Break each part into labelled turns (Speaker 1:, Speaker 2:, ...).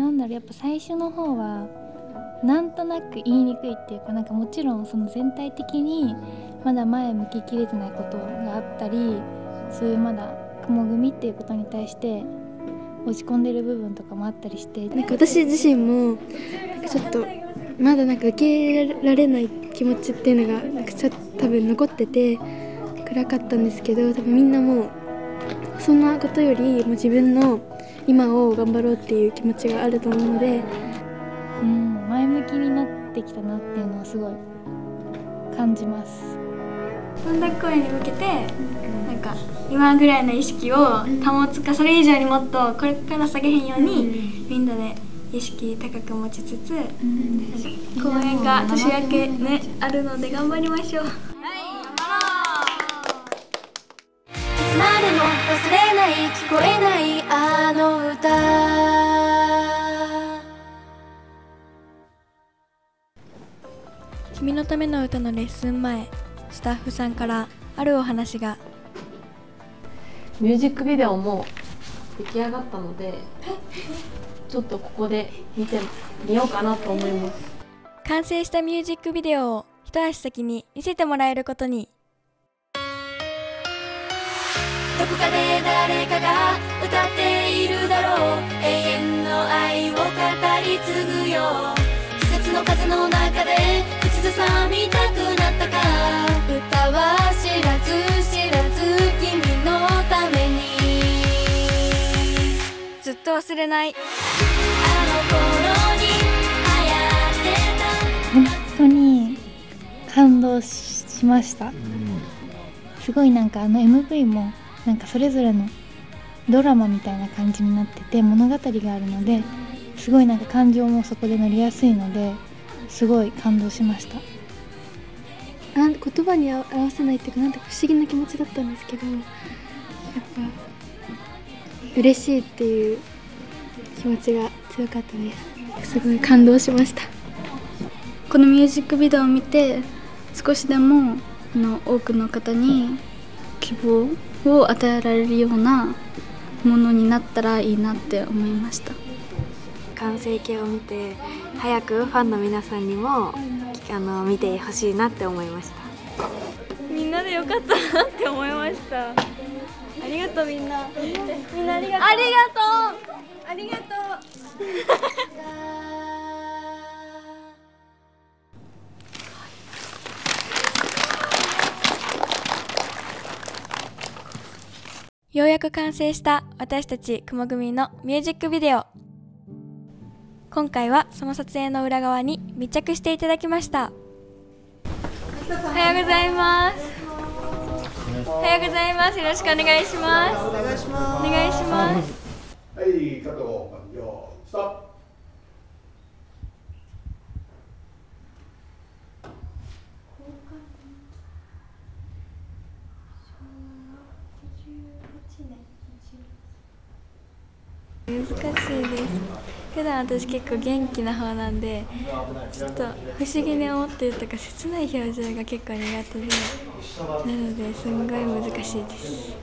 Speaker 1: なんだろうやっぱ最初の方はなんとなく言いにくいっていうかなんかもちろんその全体的にまだ前向ききれてないことがあったりそういうまだ雲組っていうことに対して落ち込んでる部分とかもあったりして
Speaker 2: なんか私自身もちょっとまだなんか受け入れられない気持ちっていうのがなんかちょ多分残ってて暗かったんですけど多分みんなもうそんなことよりも自分の今を頑張ろうっていう気持ちがあると思うので。
Speaker 1: うん前向きになってきたなっていうのはすごい感じます。
Speaker 3: 本田公演に向けてなんか今ぐらいの意識を保つかそれ以上にもっとこれから下げへんようにみんなで意識高く持ちつつ、公演が年明けねあるので頑張りましょう。はい
Speaker 4: いつまでも忘れない聞こえない
Speaker 5: ための歌のレッスン前スタッフさんからあるお話が。
Speaker 6: ミュージックビデオも出来上がったのでちょっとここで見てみようかなと思います。
Speaker 5: 完成したミュージックビデオを一足先に見せてもらえることに。
Speaker 4: どこかで誰かが歌っているだろう。永遠の愛を語り継ぐよ。季節の風の中でずさみたくなったか。歌は知らず知らず君のために。
Speaker 5: ずっと忘れない。
Speaker 4: あの頃に流行ってた。
Speaker 1: 本当に感動しました。すごいなんかあの MV もなんかそれぞれのドラマみたいな感じになってて物語があるのですごいなんか感情もそこで乗りやすいのですごい感動しました。
Speaker 2: あ言葉に表せないっていうかなんて不思議な気持ちだったんですけどやっぱ嬉しいっていう気持ちが強かったです。すごい感動しました。
Speaker 3: このミュージックビデオを見て少しでもあの多くの方に希望を与えられるようなものになったらいいなって思いました
Speaker 7: 完成形を見て早くファンの皆さんにもあの見てほしいなって思いました。
Speaker 3: みんなでよかったなって思いました。ありがとうみんな。みんなありがとう。ありがとう。ありがとう。
Speaker 5: ようやく完成した私たち雲組のミュージックビデオ今回はその撮影の裏側に密着していただきました。
Speaker 3: おはようございます。おはようございます。よろしくお願いします。お願いします。お願いします
Speaker 8: はい、カット、完了、ストップ。
Speaker 3: 難しいです普段私結構元気な方なんでちょっと不思議に思ってるとか切ない表情が結構苦手でなのですんごい難しいです。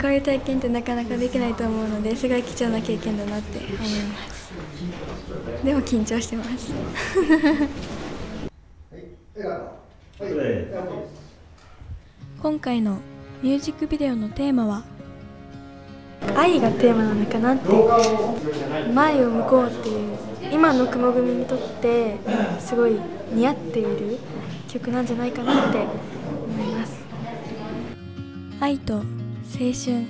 Speaker 3: こういう体験ってなかなかできないと思うのですごい貴重な経験だなって思います。でも緊張してます。
Speaker 5: 今回のミュージックビデオのテーマは
Speaker 2: 愛がテーマなのかなって前を向こうっていう今の雲組にとってすごい似合っている曲なんじゃないかなって思います。
Speaker 5: 愛と青春。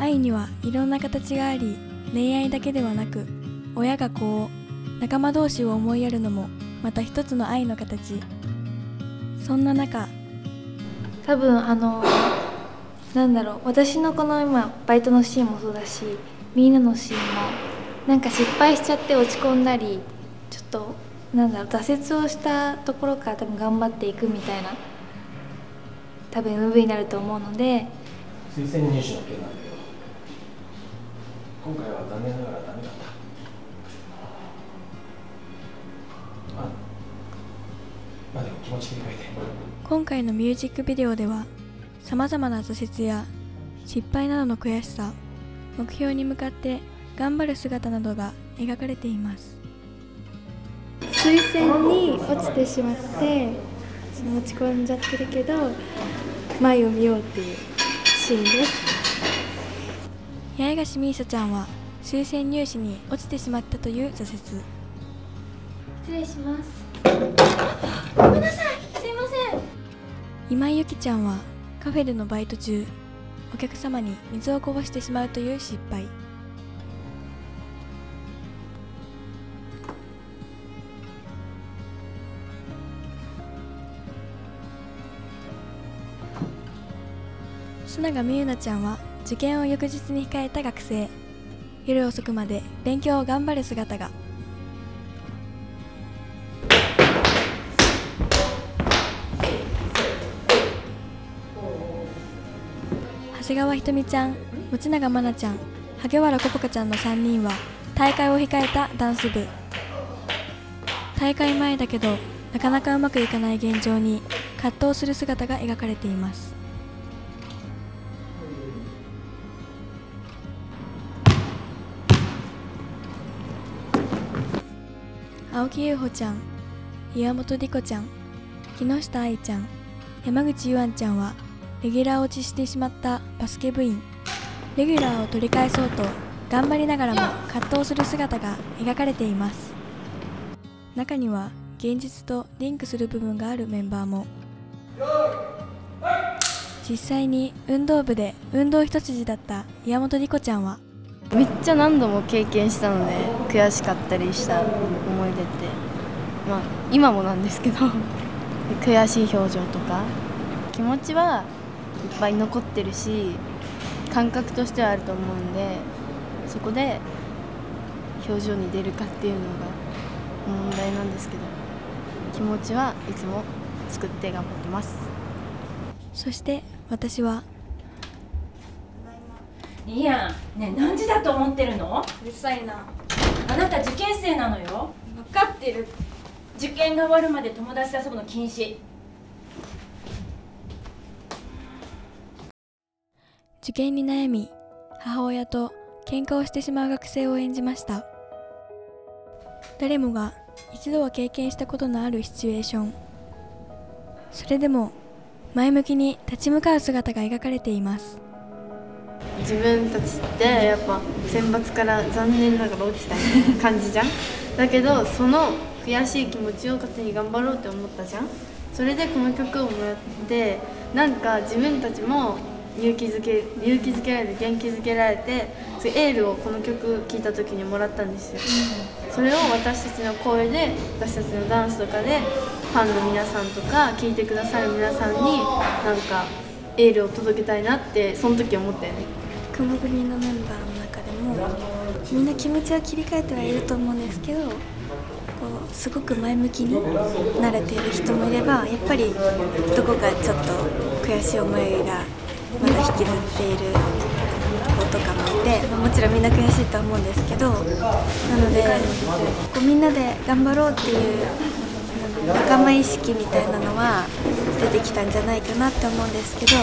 Speaker 5: 愛にはいろんな形があり恋愛だけではなく親が子を仲間同士を思いやるのもまた一つの愛の形。そんな中
Speaker 1: 多分あのなんだろう私のこの今バイトのシーンもそうだしみんなのシーンもなんか失敗しちゃって落ち込んだりちょっとなんだろう挫折をしたところから多分頑張っていくみたいな多分 MV になると思うので
Speaker 9: 推薦入試の件なんだけど今回は残念ながらダメだった。まあまあでも気持ち切り替えて。
Speaker 5: 今回のミュージックビデオではさまざまな挫折や失敗などの悔しさ目標に向かって頑張る姿などが描かれています。
Speaker 2: 水線に落ちてしまってその落ち込んじゃってるけど前を見ようっていうシーンです。
Speaker 5: 八重樫ミーサちゃんは推薦入試に落ちてしまったという挫折。
Speaker 1: 失礼します。ごめんなさい。すいません。
Speaker 5: 今井由紀ちゃんはカフェでのバイト中お客様に水をこぼしてしまうという失敗。須永美優奈ちゃんは受験を翌日に控えた学生。夜遅くまで勉強を頑張る姿が。長谷川ひとみちゃん持永真奈ちゃん萩原ここかちゃんの3人は大会を控えたダンス部。大会前だけどなかなかうまくいかない現状に葛藤する姿が描かれています。青木優穂ちゃん岩本莉子ちゃん木下愛ちゃん山口ゆあんちゃんはレギュラー落ちしてしまったバスケ部員。レギュラーを取り返そうと頑張りながらも葛藤する姿が描かれています。中には現実とリンクする部分があるメンバーも。実際に運動部で運動一筋だった岩本莉子ちゃんは。
Speaker 10: めっちゃ何度も経験したので悔しかったりした思い出って。まあ今もなんですけど。悔しい表情とか。気持ちはっぱい残ってるし感覚としてはあると思うんでそこで表情に出るかっていうのが問題なんですけど気持ちはいつも作って頑張ってます。
Speaker 5: そして私はい
Speaker 11: やね何時だと思ってるの？
Speaker 12: うるさいな。
Speaker 11: あなた受験生なのよ。
Speaker 12: 分かってる。
Speaker 11: 受験が終わるまで友達と遊ぶの禁止
Speaker 5: 受験に悩み母親と喧嘩をしてしまう学生を演じました。誰もが一度は経験したことのあるシチュエーション。それでも前向きに立ち向かう姿が描かれています。
Speaker 10: 自分たちってやっぱ選抜から残念ながら落ちた感じじゃん。だけどその悔しい気持ちを勝手に頑張ろうって思ったじゃん。それでこの曲をもらってなんか自分たちも勇気づけ勇気づけられて元気づけられてエールをこの曲聴いた時にもらったんですよ、それを私たちの声で私たちのダンスとかでファンの皆さんとか聴いてくださる皆さんになんかエールを届けたいなってその時思ったよね。
Speaker 3: 雲組のメンバーの中でもみんな気持ちは切り替えてはいると思うんですけどこうすごく前向きに慣れている人もいればやっぱりどこかちょっと悔しい思いがまだ引きずっている子とかもいて、もちろんみんな悔しいとは思うんですけどなのでこうみんなで頑張ろうっていう仲間意識みたいなのは出てきたんじゃないかなって思うんですけどや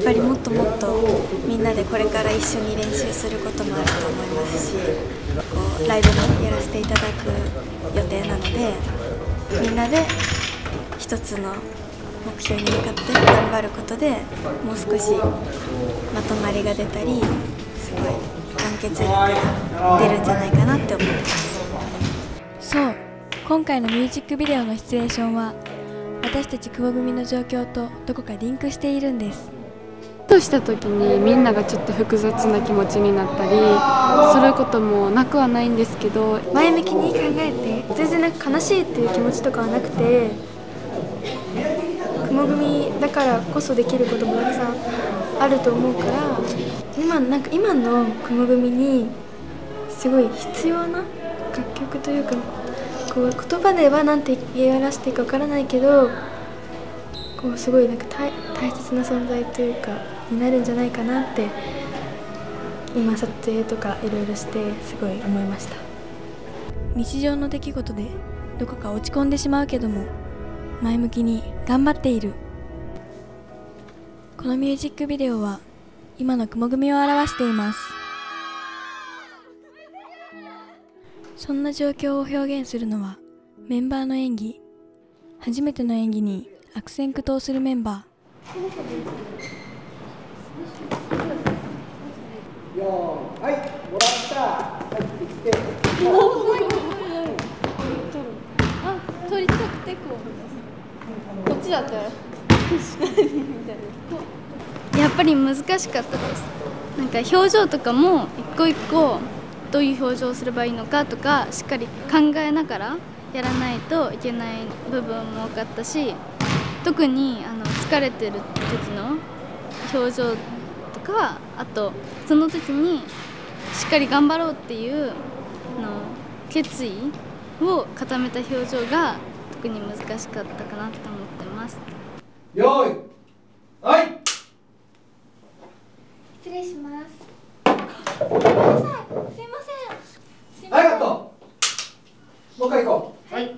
Speaker 3: っぱりもっともっとみんなでこれから一緒に練習することもあると思いますしこうライブもやらせていただく予定なのでみんなで一つの目標に向かって頑張ることでもう少しまとまりが出たりすごい団結力が出るんじゃないかなって思ってます。
Speaker 5: そう今回のミュージックビデオのシチュエーションは私たち久保組の状況とどこかリンクしているんです
Speaker 13: とした時にみんながちょっと複雑な気持ちになったりすることもなくはないんですけど
Speaker 2: 前向きに考えて全然なんか悲しいっていう気持ちとかはなくて雲組だからこそできることもたくさんあると思うから今なんか今の雲組にすごい必要な楽曲というかこう言葉ではなんて言い表していいかわからないけどこうすごいなんか大大切な存在というかになるんじゃないかなって今撮影とかいろいろしてすごい思いました。
Speaker 5: 日常の出来事でどこか落ち込んでしまうけども前向きに頑張っている。このミュージックビデオは今の雲組を表しています。そんな状況を表現するのはメンバーの演技初めての演技に悪戦苦闘するメンバ
Speaker 12: よーはいもらった。はいできて。
Speaker 2: あ取りたくてこうちだったら やっぱり難しかったですなんか表情とかも一個一個どういう表情をすればいいのかとかしっかり考えながらやらないといけない部分も多かったし特にあの疲れてる時の表情とかあとその時にしっかり頑張ろうっていうの決意を固めた表情が特に難しかったかなと思ってます。
Speaker 12: よーいはい。
Speaker 1: 失礼します。ごめんなさいすいません。
Speaker 12: はいカットもう一回行こう。はい、考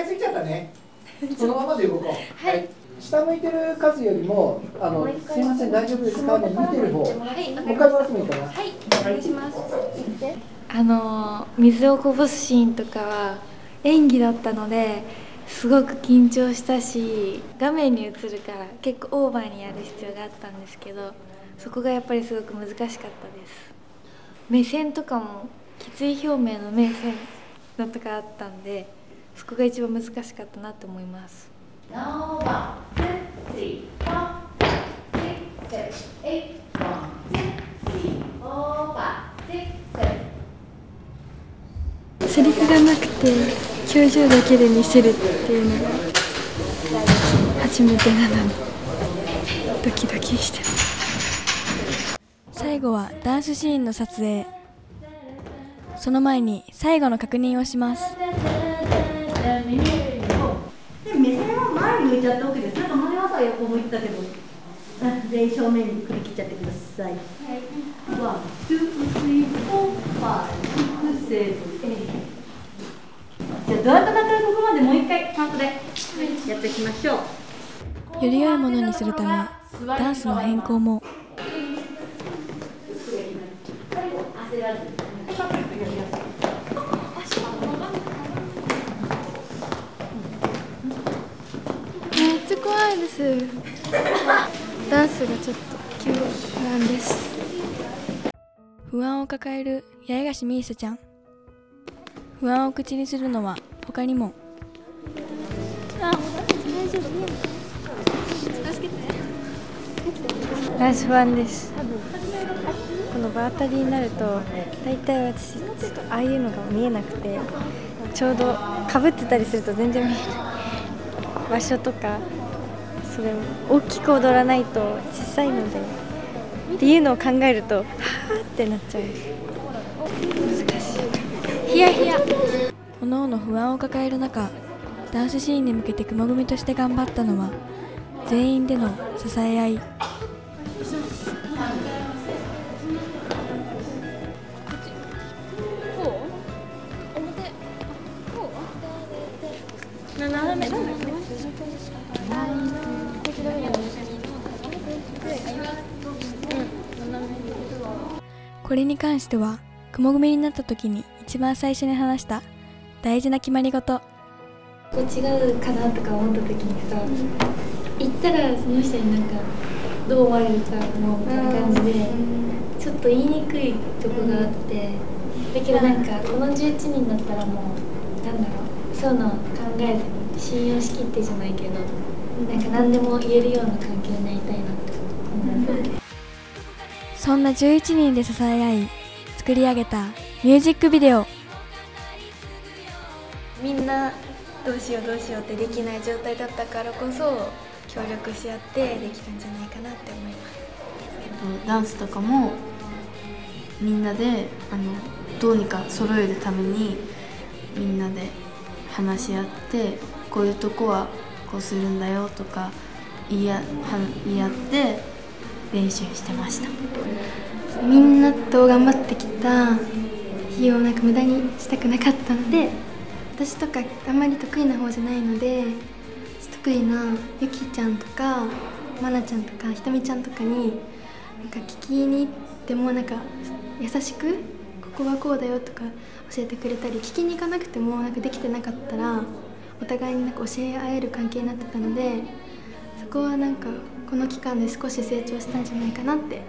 Speaker 12: えすぎちゃったね。そのままで動こう。はい。下向いてる数よりもあのすいません。大丈夫ですか？ね見てる方。
Speaker 1: はい。
Speaker 12: もう一回もらってもいいかな。
Speaker 1: はい。お願いします。あの水をこぼすシーンとかは演技だったのですごく緊張したし画面に映るから結構オーバーにやる必要があったんですけどそこがやっぱりすごく難しかったです。目線とかも決意表明の目線のとかあったんでそこが一番難しかったなと思います。
Speaker 2: セリフがなくて表情だけで見せるっていうのが初めてなのにドキドキしてます
Speaker 5: 最後はダンスシーンの撮影。その前に最後の確認をします。
Speaker 14: 目線は前向いちゃって OK です。なんか前はさ横向いたけど。全員正面に振り切っちゃってください、はい、1 2 3 4 5 6 7 8じゃあどうやったかここまでもう一回カウントでやっていきましょう。
Speaker 5: より良いものにするためダンスの変更も。
Speaker 2: めっちゃ怖いですダンスがちょっと急なんです
Speaker 5: 不安を抱える八重樫ミーサちゃん不安を口にするのは他にも。
Speaker 1: ナイス不安ですこの場当たりになると大体私ちょっとああいうのが見えなくてちょうどかぶってたりすると全然見えない場所とかそれを大きく踊らないと小さいのでっていうのを考えるとはーってなっちゃうんですヒヤヒヤ
Speaker 5: 各々不安を抱える中ダンスシーンに向けて雲組として頑張ったのは全員での支え合い。これに関しては雲組になった時に一番最初に話した大事な決まり事
Speaker 1: こう違うかなとか思った時にさ言ったらその人になんかどう思われるかもみたいな感じでちょっと言いにくいとこがあってだけどなんかこの11人だったらもうなんだろうそういうの考えずに信用しきってじゃないけどなんか何でも言えるような関係になりたいなって思って。
Speaker 5: そんな11人で支え合い作り上げたミュージックビデオ。
Speaker 2: みんなどうしようどうしようってできない状態だったからこそ協力し合ってできたんじゃないかなって思います。
Speaker 10: ダンスとかもみんなであのどうにか揃えるためにみんなで話し合ってこういうとこはこうするんだよとか言い合って練習してました
Speaker 2: みんなと頑張ってきた日をなんか無駄にしたくなかったので私とかあんまり得意な方じゃないので得意なゆきちゃんとかまなちゃんとかひとみちゃんとかになんか聞きに行ってもなんか優しくこがこうだよとか教えてくれたり聞きに行かなくてもなんかできてなかったらお互いになんか教え合える関係になってたのでそこはなんかこの期間で少し成長したんじゃないかなって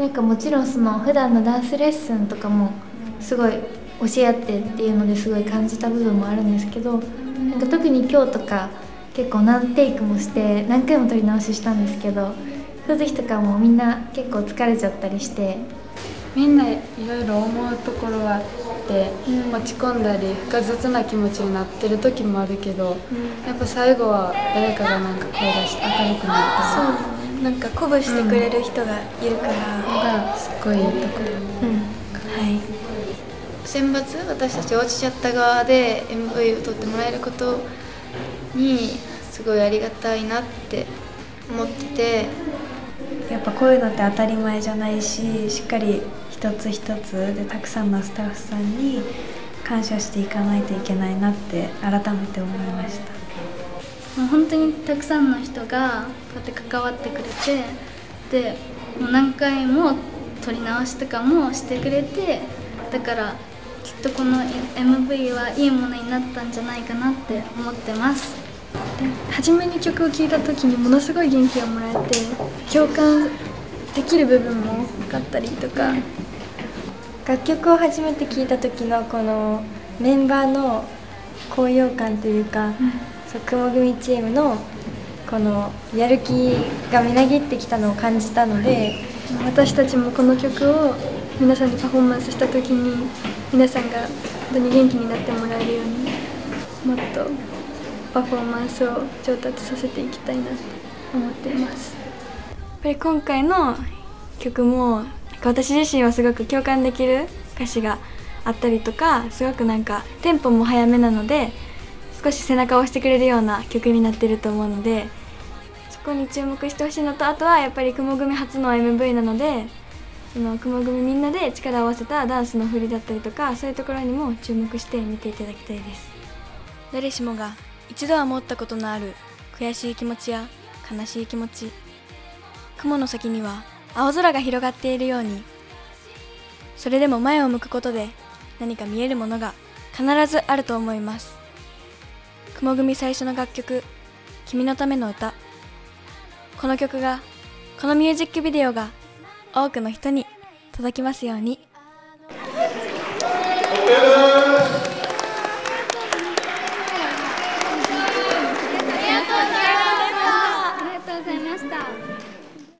Speaker 1: なんかもちろんその普段のダンスレッスンとかもすごい教え合ってっていうのですごい感じた部分もあるんですけどなんか特に今日とか結構何テイクもして何回も撮り直ししたんですけどそういう時とかもみんな結構疲れちゃったりして
Speaker 13: みんないろいろ思うところがあって、落ち込んだり複雑な気持ちになってる時もあるけど、やっぱ最後は誰かがなんか声出して明るくなった
Speaker 5: そうなんか鼓舞してくれる人がいるから、
Speaker 13: がすっごいいいところ、
Speaker 5: はい。
Speaker 2: 選抜私たち落ちちゃった側で MV を撮ってもらえることにすごいありがたいなって思ってて。
Speaker 5: やっぱこういうのって当たり前じゃないししっかり一つ一つでたくさんのスタッフさんに感謝していかないといけないなって改めて思いました
Speaker 15: 本当にたくさんの人がこうやって関わってくれてでもう何回も撮り直しとかもしてくれてだからきっとこの MV はいいものになったんじゃないかなって思ってます。
Speaker 16: で初めに曲を聴いた時にものすごい元気をもらえて共感できる部分もあったりとか
Speaker 3: 楽曲を初めて聴いた時のこのメンバーの高揚感というか、そう雲組チームのこのやる気がみなぎってきたのを感じたので
Speaker 16: 私たちもこの曲を皆さんにパフォーマンスした時に皆さんが本当に元気になってもらえるようにもっとパフォーマンスを上達させていきたいなって思っています。
Speaker 5: やっぱり今回の曲も私自身はすごく共感できる歌詞があったりとかすごくなんかテンポも速めなので少し背中を押してくれるような曲になってると思うのでそこに注目してほしいのとあとはやっぱり雲組初の MV なのでその雲組みんなで力を合わせたダンスの振りだったりとかそういうところにも注目して見ていただきたいです。誰しもが一度は持ったことのある悔しい気持ちや悲しい気持ち雲の先には青空が広がっているようにそれでも前を向くことで何か見えるものが必ずあると思います。雲組最初の楽曲「君のための歌」この曲がこのミュージックビデオが多くの人に届きますように。
Speaker 15: ありがとうございました。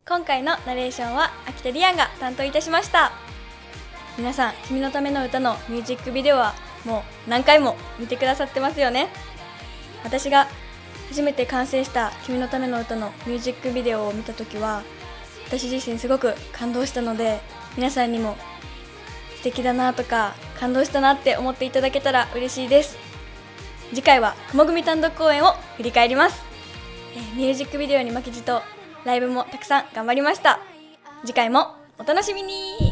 Speaker 5: 今回のナレーションは秋田リアンが担当いたしました。皆さん「君のための歌」のミュージックビデオはもう何回も見てくださってますよね私が初めて完成した「君のための歌」のミュージックビデオを見た時は私自身すごく感動したので皆さんにも素敵だなとか感動したなって思っていただけたら嬉しいです。次回は雲組単独公演を振り返ります。えミュージックビデオに負けじとライブもたくさん頑張りました。次回もお楽しみに。